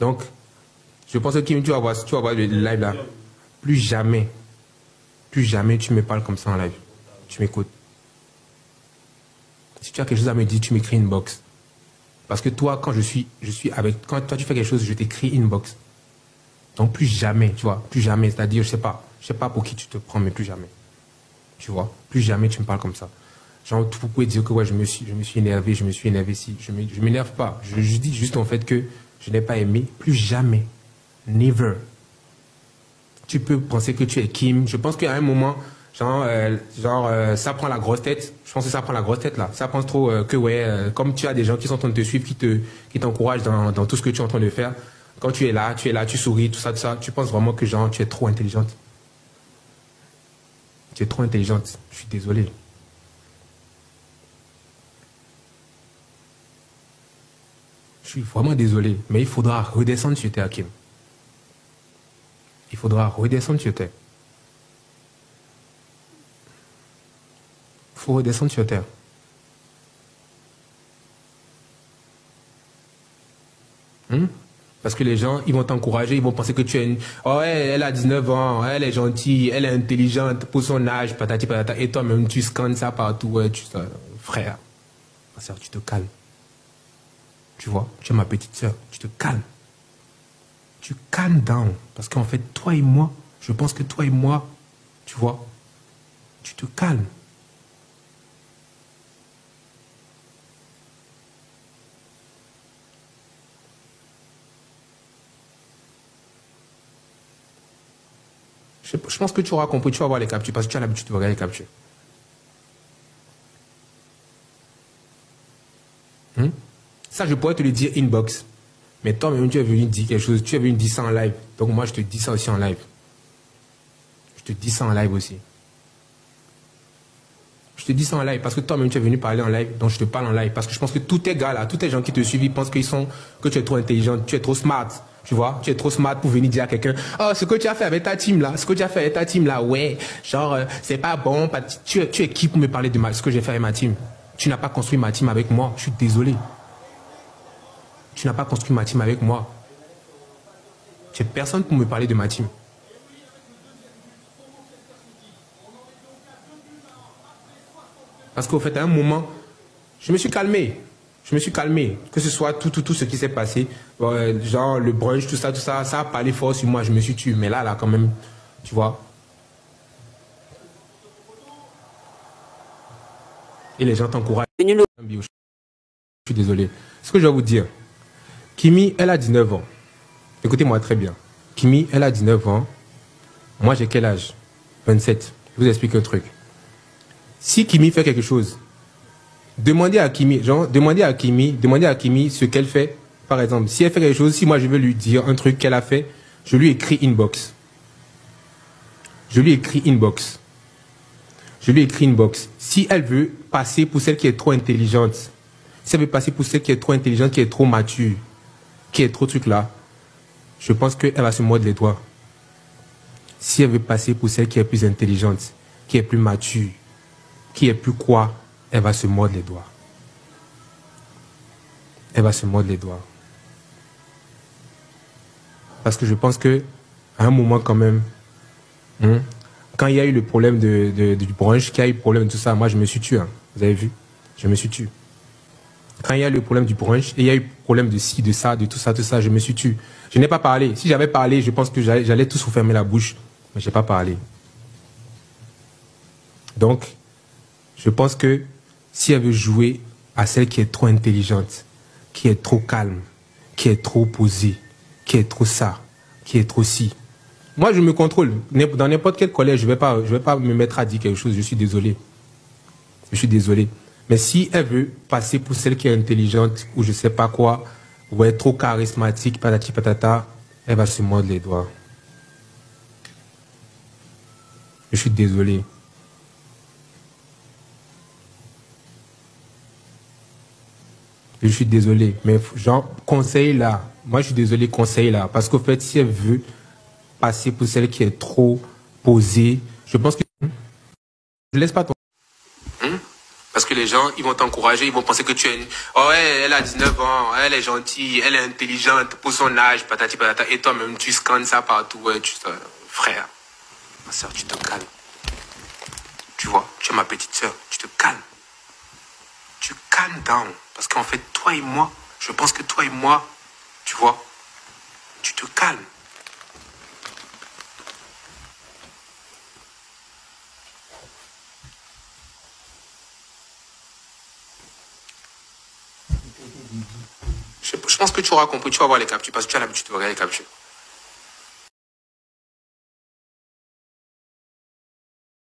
Donc, je pense que Kim, tu vas voir, tu vas le live là. Plus jamais, plus jamais tu me parles comme ça en live. Tu m'écoutes. Si tu as quelque chose à me dire, tu m'écris une box. Parce que toi, quand je suis, je suis avec, quand toi tu fais quelque chose, je t'écris une box. Donc plus jamais, tu vois, plus jamais. C'est-à-dire, je sais pas, je sais pas pour qui tu te prends, mais plus jamais. Tu vois, plus jamais tu me parles comme ça. Genre, vous pouvez dire que ouais, je me suis, je me suis énervé, je me suis énervé si. Je ne m'énerve pas. Je, dis juste en fait que je n'ai pas aimé. Plus jamais. Never. Tu peux penser que tu es Kim. Je pense qu'à un moment, genre, euh, genre euh, ça prend la grosse tête. Je pense que ça prend la grosse tête là. Ça pense trop euh, que ouais, comme tu as des gens qui sont en train de te suivre, qui te, qui t'encouragent dans, dans tout ce que tu es en train de faire. Quand tu es là, tu es là, tu souris, tout ça, tout ça. Tu penses vraiment que genre, tu es trop intelligente. Tu es trop intelligente. Je suis désolé. Suis vraiment désolé, mais il faudra redescendre sur terre, Kim. Il faudra redescendre sur terre. Il faut redescendre sur terre. Hmm? Parce que les gens, ils vont t'encourager, ils vont penser que tu es une... Oh, elle, a 19 ans, elle est gentille, elle est intelligente pour son âge, patati patata. Et toi-même, tu scannes ça partout. Ouais, tu, frère, tu te calmes. Tu vois, tu es ma petite soeur, tu te calmes. Tu calmes down. Parce qu'en fait, toi et moi, je pense que toi et moi, tu vois, tu te calmes. Je, pense que tu auras compris, tu vas voir les captures, parce que tu as l'habitude de regarder les captures. Hmm? Ça, je pourrais te le dire inbox. Mais toi, même, tu es venu dire quelque chose, tu es venu dire ça en live. Donc moi, je te dis ça aussi en live. Je te dis ça en live aussi. Je te dis ça en live parce que toi-même, tu es venu parler en live, donc je te parle en live. Parce que je pense que tous tes gars là, tous tes gens qui te suivent, ils pensent qu'ils sont, que tu es trop intelligent, tu es trop smart. Tu vois, tu es trop smart pour venir dire à quelqu'un, oh, ce que tu as fait avec ta team là, ce que tu as fait avec ta team là, ouais, genre, euh, c'est pas bon, tu, tu es qui pour me parler de ce que j'ai fait avec ma team Tu n'as pas construit ma team avec moi, je suis désolé. Tu n'as pas construit ma team avec moi. N'es personne pour me parler de ma team. Parce qu'au fait, à un moment, je me suis calmé. Je me suis calmé. Que ce soit tout, tout, tout ce qui s'est passé, genre le brunch, tout ça, tout ça, ça a parlé fort sur moi. Je me suis tué. Mais là, là, quand même, tu vois. Et les gens t'encouragent. Je suis désolé. Ce que je vais vous dire, Kimi, elle a 19 ans. Écoutez-moi très bien. Kimi, elle a 19 ans. Moi, j'ai quel âge? 27. Je vous explique un truc. Si Kimi fait quelque chose, demandez à Kimi, genre, demandez à Kimi, demandez à Kimi ce qu'elle fait. Par exemple, si elle fait quelque chose, si moi je veux lui dire un truc qu'elle a fait, je lui écris inbox. Je lui écris inbox. Je lui écris inbox. Si elle veut passer pour celle qui est trop intelligente, si elle veut passer pour celle qui est trop intelligente, qui est trop mature, qui est trop truc là, je pense qu'elle va se mordre les doigts. Si elle veut passer pour celle qui est plus intelligente, qui est plus mature, qui est plus quoi, elle va se mordre les doigts. Elle va se mordre les doigts. Parce que je pense que à un moment quand même, hein, quand il y a eu le problème de, du brunch, qu'il y a eu le problème de tout ça, moi je me suis tué. Hein. Vous avez vu? Je me suis tué. Quand il y a eu le problème du brunch, et il y a eu le problème de ci, de ça, de tout ça, tout ça, je me suis tué. Je n'ai pas parlé. Si j'avais parlé, je pense que j'allais tous vous fermer la bouche, mais je n'ai pas parlé. Donc, je pense que si elle veut jouer à celle qui est trop intelligente, qui est trop calme, qui est trop posée, qui est trop ça, qui est trop ci, moi je me contrôle. Dans n'importe quel collège, je ne vais, vais pas me mettre à dire quelque chose, je suis désolé. Je suis désolé. Mais si elle veut passer pour celle qui est intelligente ou je sais pas quoi, ou être trop charismatique, patati patata, elle va se mordre les doigts. Je suis désolé. Je suis désolé, mais genre, conseil là. Moi, je suis désolé, conseil là. Parce qu'au fait, si elle veut passer pour celle qui est trop posée, je pense que. Je laisse pas ton. Que les gens, ils vont t'encourager, ils vont penser que tu es une... Oh ouais, elle a 19 ans, elle est gentille, elle est intelligente pour son âge, patati patata. Et toi-même, tu scannes ça partout. Ouais, tu... Frère, ma soeur, tu te calmes. Tu vois, tu es ma petite soeur, tu te calmes. Tu calmes down. Parce qu'en fait, toi et moi, je pense que toi et moi, tu vois, tu te calmes. Je, pense que tu auras compris, tu vas voir les captures, parce que tu as l'habitude de regarder les captures.